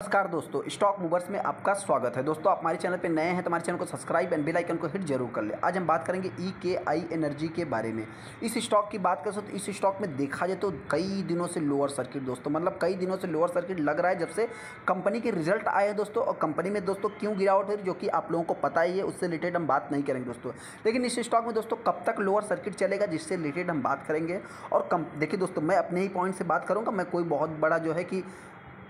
नमस्कार दोस्तों, stock movers में आपका स्वागत है। दोस्तों, आप हमारे चैनल पर नए हैं तो हमारे चैनल को सब्सक्राइब एंड बेल आइकन को हिट ज़रूर कर ले। आज हम बात करेंगे ई के आई एनर्जी के बारे में। इस स्टॉक की बात करें तो इस स्टॉक में देखा जाए तो कई दिनों से लोअर सर्किट दोस्तों मतलब कई दिनों से लोअर सर्किट लग रहा है जब से कंपनी के रिज़ल्ट आए हैं दोस्तों। और कंपनी में दोस्तों क्यों गिरावट है, जो कि आप लोगों को पता ही है, उससे रिलेटेड हम बात नहीं करेंगे दोस्तों। लेकिन इस स्टॉक में दोस्तों कब तक लोअर सर्किट चलेगा, जिससे रिलेटेड हम बात करेंगे। और देखिए दोस्तों, मैं अपने ही पॉइंट से बात करूँगा, मैं कोई बहुत बड़ा जो है कि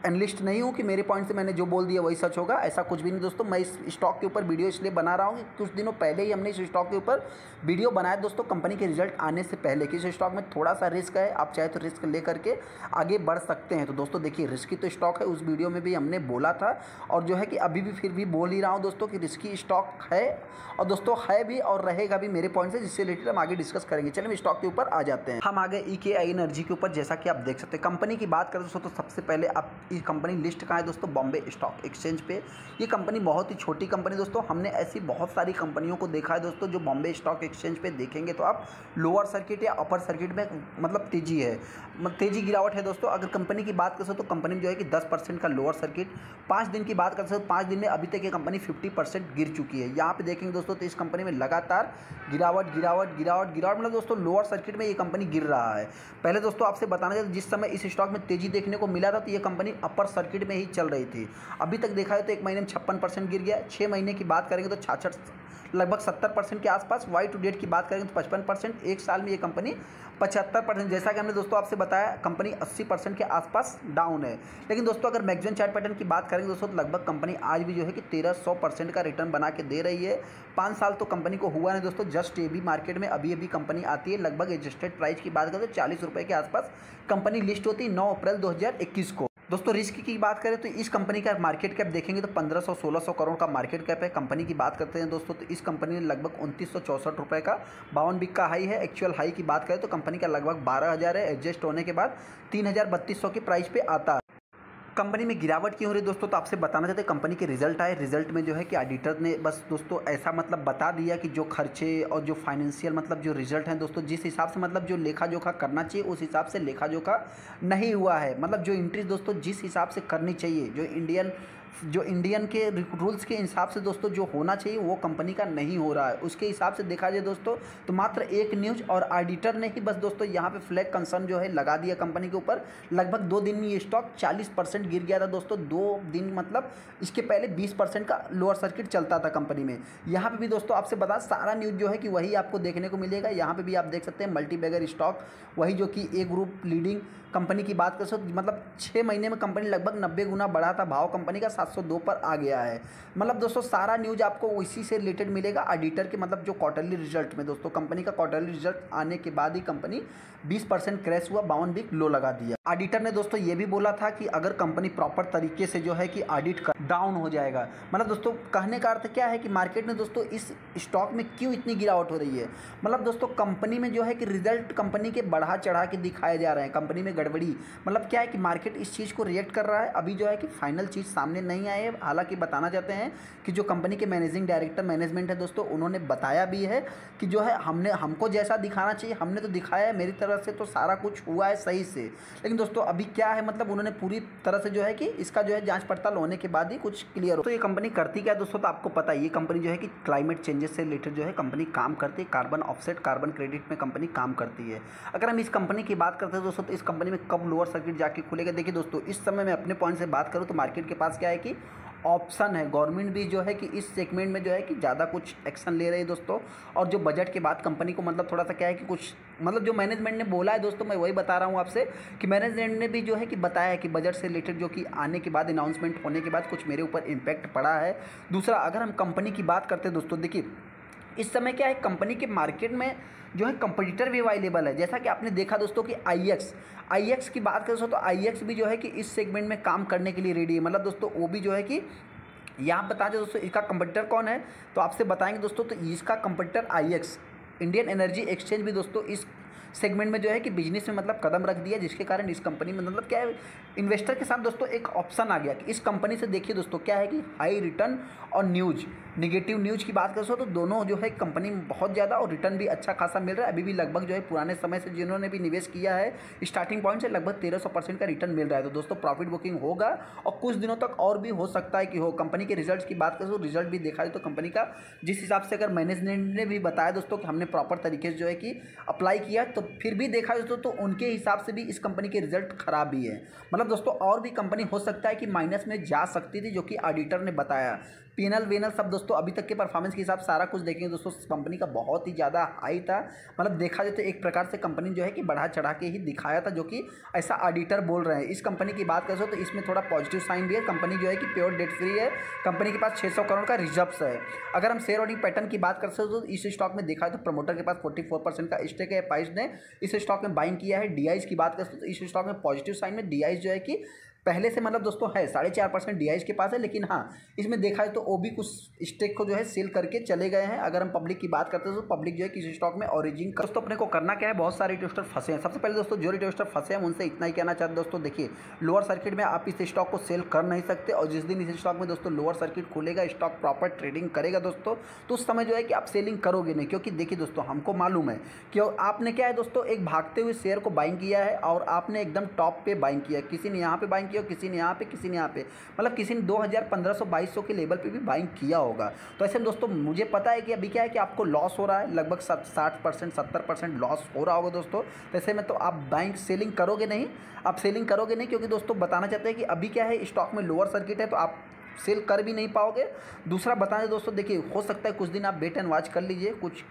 एनलिस्ट नहीं हूँ कि मेरे पॉइंट से मैंने जो बोल दिया वही सच होगा, ऐसा कुछ भी नहीं दोस्तों। मैं इस स्टॉक के ऊपर वीडियो इसलिए बना रहा हूँ कि कुछ दिनों पहले ही हमने इस स्टॉक के ऊपर वीडियो बनाया दोस्तों, कंपनी के रिज़ल्ट आने से पहले कि इस स्टॉक में थोड़ा सा रिस्क है, आप चाहे तो रिस्क ले करके आगे बढ़ सकते हैं। तो दोस्तों देखिए, रिस्की तो स्टॉक है, उस वीडियो में भी हमने बोला था और जो है कि अभी भी फिर भी बोल ही रहा हूँ दोस्तों कि रिस्की स्टॉक है और दोस्तों है भी और रहेगा भी मेरे पॉइंट से, जिससे रिलेटेड हम आगे डिस्कस करेंगे। चलिए हम स्टॉक के ऊपर आ जाते हैं। हम आगे ई के एनर्जी के ऊपर, जैसा कि आप देख सकते हैं, कंपनी की बात करें दोस्तों तो सबसे पहले आप ये कंपनी लिस्ट कहाँ है दोस्तों, बॉम्बे स्टॉक एक्सचेंज पे। ये कंपनी बहुत ही छोटी कंपनी दोस्तों, हमने ऐसी बहुत सारी कंपनियों को देखा है दोस्तों, जो बॉम्बे स्टॉक एक्सचेंज पे देखेंगे तो आप लोअर सर्किट या अपर सर्किट में मतलब तेज़ी है मतलब तेज़ी गिरावट है दोस्तों। अगर कंपनी की बात करें तो कंपनी जो है कि दस का लोअर सर्किट, पाँच दिन की बात कर सकते तो पाँच दिन में अभी तक ये कंपनी फिफ्टी गिर चुकी है। यहाँ पे देखेंगे दोस्तों तो इस कंपनी में लगातार गिरावट गिरावट गिरावट गिरावट मतलब दोस्तों लोअर सर्किट में ये कंपनी गिर रहा है। पहले दोस्तों आपसे बताना चाहिए जिस समय इस स्टॉक में तेज़ी देखने को मिला था तो ये कंपनी अपर सर्किट में ही चल रही थी। अभी तक देखा है तो एक महीने में छप्पन परसेंट गिर गया। छः महीने की बात करेंगे तो छाछठ, लगभग सत्तर परसेंट के आसपास वाई टू डेट की बात करेंगे तो पचपन परसेंट। एक साल में ये कंपनी पचहत्तर परसेंट, जैसा कि हमने दोस्तों आपसे बताया कंपनी अस्सी परसेंट के आसपास डाउन है। लेकिन दोस्तों, अगर मैगजीन चार्ट पैटर्न की बात करेंगे दोस्तों तो लगभग कंपनी आज भी जो है कि तेरह सौ परसेंट का रिटर्न बना के दे रही है। पाँच साल तो कंपनी को हुआ नहीं दोस्तों जस्ट ये भी मार्केट में अभी अभी कंपनी आती है। लगभग एडजस्टेड प्राइस की बात करें तो चालीस के आसपास कंपनी लिस्ट होती है नौ अप्रैल दो को। दोस्तों रिस्क की बात करें तो इस कंपनी का मार्केट कैप देखेंगे तो 1500 1600 करोड़ का मार्केट कैप है। कंपनी की बात करते हैं दोस्तों तो इस कंपनी ने लगभग उनतीस रुपये का बावन बिक का हाई है। एक्चुअल हाई की बात करें तो कंपनी का लगभग बारह है। एडजस्ट होने के बाद तीन हज़ार की प्राइस पे आता है। कंपनी में गिरावट क्यों हो रही है? दोस्तों तो आपसे बताना चाहते हैं, कंपनी के रिज़ल्ट आए, रिज़ल्ट में जो है कि ऑडिटर ने बस दोस्तों ऐसा मतलब बता दिया कि जो खर्चे और जो फाइनेंशियल मतलब जो रिज़ल्ट हैं दोस्तों, जिस हिसाब से मतलब जो लेखा जोखा करना चाहिए, उस हिसाब से लेखा जोखा नहीं हुआ है। मतलब जो इंट्रीज दोस्तों, जिस हिसाब से करनी चाहिए, जो इंडियन जो इंडियन के रूल्स के हिसाब से दोस्तों जो होना चाहिए, वो कंपनी का नहीं हो रहा है। उसके हिसाब से देखा जाए दोस्तों तो मात्र एक न्यूज़ और ऑडिटर ने ही बस दोस्तों यहाँ पे फ्लैग कंसर्न जो है लगा दिया कंपनी के ऊपर। लगभग दो दिन में ये स्टॉक 40 परसेंट गिर गया था दोस्तों। दो दिन मतलब इसके पहले 20 परसेंट का लोअर सर्किट चलता था कंपनी में। यहाँ पर भी दोस्तों आपसे बता, सारा न्यूज़ जो है कि वही आपको देखने को मिलेगा। यहाँ पर भी आप देख सकते हैं मल्टी स्टॉक वही जो कि ए ग्रुप लीडिंग कंपनी की बात कर सकते मतलब छः महीने में कंपनी लगभग नब्बे गुना बढ़ा था भाव कंपनी का। 702 पर आ गया है। मतलब दोस्तों, सारा न्यूज़ आपको इसी से रिलेटेड मिलेगा ऑडिटर के मतलब जो क्वार्टरली रिज़ल्ट में। दोस्तों कंपनी का क्वार्टरली रिज़ल्ट आने के बाद ही कंपनी 20 परसेंट क्रैश हुआ, बावन वीक लो लगा दिया। ऑडिटर ने दोस्तों ये भी बोला था कि अगर कंपनी प्रॉपर तरीके से जो है कि ऑडिट कर डाउन हो जाएगा। मतलब दोस्तों, कहने का अर्थ क्या है कि मार्केट में दोस्तों इस स्टॉक में क्यों इतनी गिरावट हो रही है? मतलब दोस्तों कंपनी में जो है कि रिज़ल्ट कंपनी के बढ़ा चढ़ा के दिखाए जा रहे हैं। कंपनी में गड़बड़ी मतलब क्या है कि मार्केट इस चीज़ को रिएक्ट कर रहा है? अभी जो है कि फाइनल चीज़ सामने नहीं आए हालाँकि बताना चाहते हैं कि जो कंपनी के मैनेजिंग डायरेक्टर, मैनेजमेंट है दोस्तों, उन्होंने बताया भी है कि जो है हमने, हमको जैसा दिखाना चाहिए, हमने तो दिखाया है, मेरी तरफ़ से तो सारा कुछ हुआ है सही से। लेकिन दोस्तों, अभी क्या है मतलब उन्होंने पूरी तरह से जो है कि इसका जो है जाँच पड़ताल होने के बाद ही कुछ क्लियर हो। तो ये कंपनी करती क्या दोस्तों तो आपको पता है ये कंपनी जो है कि क्लाइमेट चेंजेस से रिलेटेड जो है कंपनी काम करती है कार्बन ऑफसेट कार्बन क्रेडिट में कंपनी काम करती है। अगर हम इस कंपनी की बात करते हैं दोस्तों तो इस कंपनी में कब लोअर सर्किट जाके खुलेगा? देखिए दोस्तों, इस समय मैं अपने पॉइंट से बात करूँ तो मार्केट के पास क्या कि ऑप्शन है। गवर्नमेंट भी जो है कि इस सेगमेंट में जो है कि ज़्यादा कुछ एक्शन ले रही है दोस्तों। और जो बजट के बाद कंपनी को मतलब थोड़ा सा क्या है कि कुछ मतलब जो मैनेजमेंट ने बोला है दोस्तों, मैं वही बता रहा हूँ आपसे कि मैनेजमेंट ने भी जो है कि बताया है कि बजट से रिलेटेड जो कि आने के बाद अनाउंसमेंट होने के बाद कुछ मेरे ऊपर इम्पैक्ट पड़ा है। दूसरा, अगर हम कंपनी की बात करते हैं दोस्तों, देखिए इस समय क्या है कंपनी के मार्केट में जो है कंपटीटर भी अवेलेबल है। जैसा कि आपने देखा दोस्तों कि आई एक्स आई एक्स की बात करें तो आई एक्स भी जो है कि इस सेगमेंट में काम करने के लिए रेडी है। मतलब दोस्तों, वो भी जो है कि यहाँ बता दें दोस्तों, इसका कंपटीटर कौन है तो आपसे बताएँगे दोस्तों तो इसका competitor I X Indian Energy Exchange भी दोस्तों, इस सेगमेंट में जो है कि बिज़नेस में मतलब कदम रख दिया, जिसके कारण इस कंपनी में मतलब क्या है इन्वेस्टर के साथ दोस्तों एक ऑप्शन आ गया कि इस कंपनी से देखिए दोस्तों क्या है कि हाई रिटर्न और न्यूज़ निगेटिव न्यूज़ की बात करो तो दोनों जो है कंपनी बहुत ज़्यादा और रिटर्न भी अच्छा खासा मिल रहा है। अभी भी लगभग जो है पुराने समय से जिन्होंने भी निवेश किया है स्टार्टिंग पॉइंट से लगभग तेरह सौ परसेंट का रिटर्न मिल रहा है। तो दोस्तों प्रॉफिट बुकिंग होगा और कुछ दिनों तक और भी हो सकता है कि हो। कंपनी के रिज़ल्ट की बात करें तो रिज़ल्ट भी देखा जाए तो कंपनी का जिस हिसाब से अगर मैनेजमेंट ने भी बताया दोस्तों कि हमने प्रॉपर तरीके से जो है कि अप्लाई किया फिर भी देखा जाए तो उनके हिसाब से भी इस कंपनी के रिज़ल्ट खराब भी है। मतलब दोस्तों, और भी कंपनी हो सकता है कि माइनस में जा सकती थी, जो कि ऑडिटर ने बताया। पीनल वेनल सब दोस्तों, अभी तक के परफॉर्मेंस के हिसाब सारा कुछ देखेंगे दोस्तों। कंपनी का बहुत ही ज़्यादा हाई था। मतलब देखा जाए तो एक प्रकार से कंपनी जो है कि बढ़ा चढ़ा के ही दिखाया था, जो कि ऐसा ऑडिटर बोल रहे हैं। इस कंपनी की बात करें तो इसमें थोड़ा पॉजिटिव साइन भी है। कंपनी जो है कि प्योर डेट फ्री है। कंपनी के पास छः सौ करोड़ का रिज़र्व है। अगर हम शेयर होल्डिंग पैटर्न की बात कर सकते तो इस स्टॉक में देखा तो प्रमोटर के पास फोर्टी का स्टेक है। पाइस ने इस स्टॉक में बाइंग किया है। डी की बात करते तो इस स्टॉक में पॉजिटिव साइन में डी जो है कि पहले से मतलब दोस्तों है, साढ़े चार परसेंट डी के पास है, लेकिन हाँ इसमें देखा है तो वो भी कुछ स्टेक को जो है सेल करके चले गए हैं। अगर हम पब्लिक की बात करते हैं तो पब्लिक जो है किसी स्टॉक में ऑरिजिन कर दोस्तों, अपने को करना क्या है? बहुत सारे रिटेस्टर फंसे हैं। सबसे पहले दोस्तों, जो रिटेस्टर फंसे हैं उनसे इतना ही कहना चाहते हैं दोस्तों, देखिए लोअर सर्किट में आप इस स्टॉक को सेल कर नहीं सकते और जिस दिन इस स्टॉक में दोस्तों लोअर सर्किट खुलेगा स्टॉक प्रॉपर ट्रेडिंग करेगा दोस्तों तो उस समय जो है कि आप सेलिंग करोगे नहीं। क्योंकि देखिए दोस्तों, हमको मालूम है कि आपने क्या है दोस्तों, एक भागते हुए शेयर को बाइंग किया है और आपने एकदम टॉप पे बाइंग किया किसी ने यहाँ पे बाइंग किया किसी ने यहाँ पे, किसी ने यहाँ पे। मतलब किसी ने 2000 1500 2200 के लेवल पे भी बाइंग किया होगा। तो ऐसे में दोस्तों, मुझे पता है कि अभी क्या है कि आपको लॉस हो रहा है, लगभग साठ परसेंट, सत्तर परसेंट लॉस हो रहा होगा दोस्तों। तो ऐसे में तो आप बाइंग सेलिंग करोगे नहीं। आप सेलिंग करोगे नहीं क्योंकि दोस्तों बताना चाहते हैं कि अभी क्या है स्टॉक में लोअर सर्किट है तो आप सेल कर भी नहीं पाओगे। दूसरा बताना दोस्तों, देखिए, हो सकता है कुछ दिन आप बेट एंड वॉच कर लीजिए, कुछ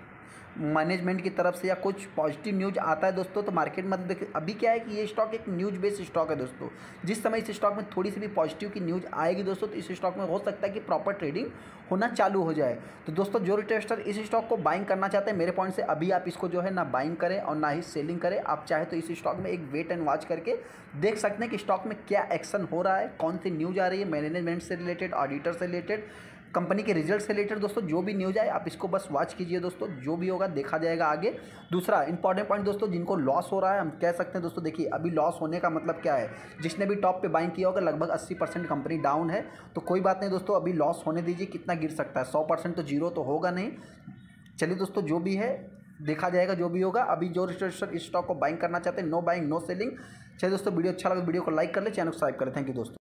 मैनेजमेंट की तरफ़ से या कुछ पॉजिटिव न्यूज़ आता है दोस्तों तो मार्केट में देखिए, अभी क्या है कि ये स्टॉक एक न्यूज़ बेस्ड स्टॉक है दोस्तों। जिस समय इस स्टॉक में थोड़ी सी भी पॉजिटिव की न्यूज़ आएगी दोस्तों तो इस स्टॉक में हो सकता है कि प्रॉपर ट्रेडिंग होना चालू हो जाए। तो दोस्तों, जो रिटेस्टर इस स्टॉक को बाइंग करना चाहते हैं, मेरे पॉइंट से अभी आप इसको जो है ना बाइंग करें और ना ही सेलिंग करें। आप चाहे तो इस स्टॉक में एक वेट एंड वॉच करके देख सकते हैं कि स्टॉक में क्या एक्शन हो रहा है, कौन सी न्यूज़ आ रही है मैनेजमेंट से रिलेटेड ऑडिटर से रिलेटेड कंपनी के रिज़ल्ट से रिलेटेड दोस्तों, जो भी न्यूज़ आए, आप इसको बस वॉच कीजिए दोस्तों, जो भी होगा देखा जाएगा आगे। दूसरा इंपॉर्टेंट पॉइंट दोस्तों, जिनको लॉस हो रहा है, हम कह सकते हैं दोस्तों, देखिए, अभी लॉस होने का मतलब क्या है? जिसने भी टॉप पे बाइंग किया होगा, लगभग अस्सी परसेंट कंपनी डाउन है। तो कोई बात नहीं दोस्तों, अभी लॉस होने दीजिए, कितना गिर सकता है? सौ परसेंट तो ज़ीरो तो होगा नहीं। चलिए दोस्तों, जो भी है, देखा जाएगा, जो भी होगा। अभी जो रजिस्ट्रेशन स्टॉक को बाइंग करना चाहते हैं नो बाइंग नो सेलिंग चलिए दोस्तों, वीडियो अच्छा लगा, वीडियो को लाइक कर ले चैनल सब्सक्राइब करें थैंक यू दोस्तों।